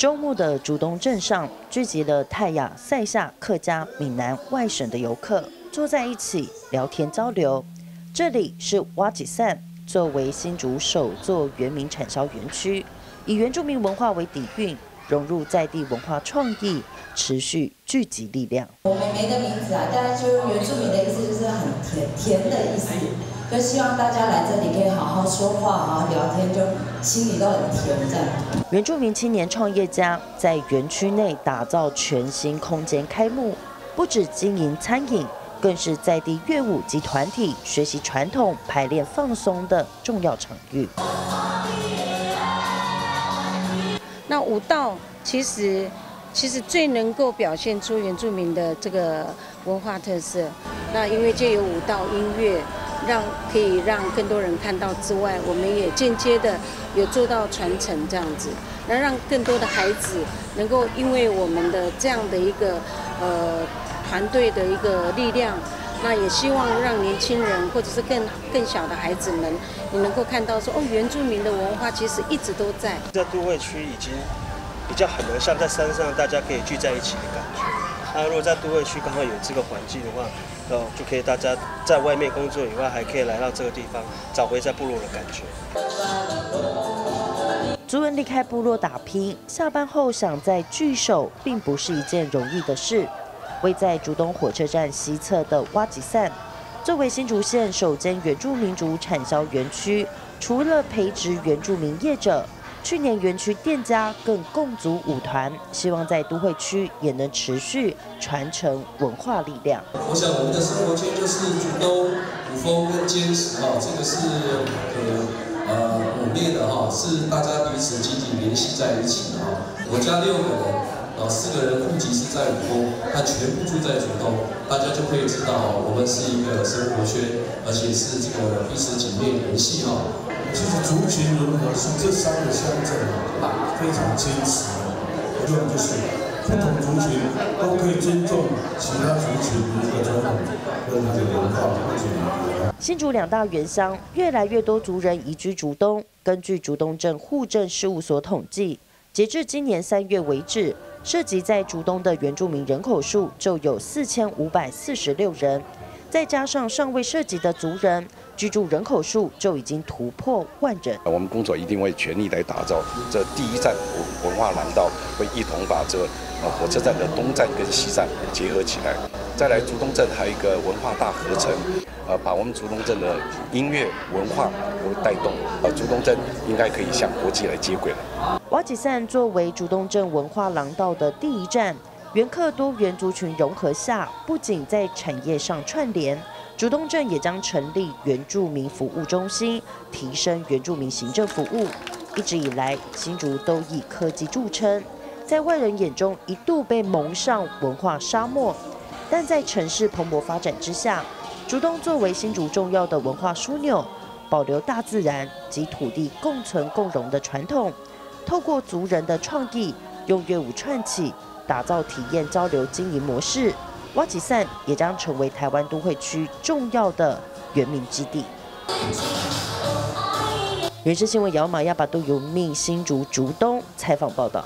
周末的竹东镇上聚集了泰雅、塞夏、客家、闽南外省的游客，坐在一起聊天交流。这里是挖吉散，作为新竹首座原民产销园区，以原住民文化为底蕴，融入在地文化创意，持续聚集力量。我们没的名字啊，大家就用原住民的意思就是很甜甜的意思，就希望大家来这里可以好好说话，好好聊天，就心里都很甜这样。原住民青年创业家在园区内打造全新空间开幕，不止经营餐饮。更是在地乐舞及团体学习传统、排练放松的重要场域。那舞蹈其实其实最能够表现出原住民的这个文化特色。那因为借由舞蹈音乐，让可以让更多人看到之外，我们也间接的有做到传承这样子，那让更多的孩子能够因为我们的这样的一个呃。团队的一个力量，那也希望让年轻人或者是更更小的孩子们，你能够看到说，哦，原住民的文化其实一直都在。在都会区已经比较很难像在山上大家可以聚在一起的感觉。那如果在都会区刚好有这个环境的话，哦，就可以大家在外面工作以外，还可以来到这个地方，找回在部落的感觉。族人离开部落打拼，下班后想再聚首，并不是一件容易的事。位在竹东火车站西侧的挖吉散，作为新竹县首间原住民族产销园区，除了培植原住民业者，去年园区店家更共组舞团，希望在都会区也能持续传承文化力量。我想我们的生活圈就是竹东、古风跟坚持哈，这个是呃呃猛烈的哈，是大家彼此紧紧联系在一起的哈。我家六个人。然后四个人户籍是在武功，他全部住在主动，大家就可以知道我们是一个生活圈，而且是这个彼此紧密联系哈。其实族群融合是这三个乡镇非常坚持的，我觉得就是不同族群都可以尊重其他族群的一个传统跟它的文化和语言。新竹两大原乡越来越多族人移居竹东，根据竹东镇户政事务所统计，截至今年三月为止。涉及在竹东的原住民人口数就有四千五百四十六人，再加上尚未涉及的族人，居住人口数就已经突破万人。我们工作一定会全力来打造这第一站文化廊道，会一同把这呃火车站的东站跟西站结合起来。再来竹东镇还有一个文化大合成，呃，把我们竹东镇的音乐文化都带动，呃，竹东镇应该可以向国际来接轨了。瓦吉散作为竹东镇文化廊道的第一站，原客多元族群融合下，不仅在产业上串联，竹东镇也将成立原住民服务中心，提升原住民行政服务。一直以来，新竹都以科技著称，在外人眼中一度被蒙上文化沙漠。但在城市蓬勃发展之下，竹东作为新竹重要的文化枢纽，保留大自然及土地共存共荣的传统，透过族人的创意，用乐舞串起，打造体验交流经营模式。挖吉散也将成为台湾都会区重要的原民基地。人生新闻姚玛亚巴都由命新竹竹东采访报道。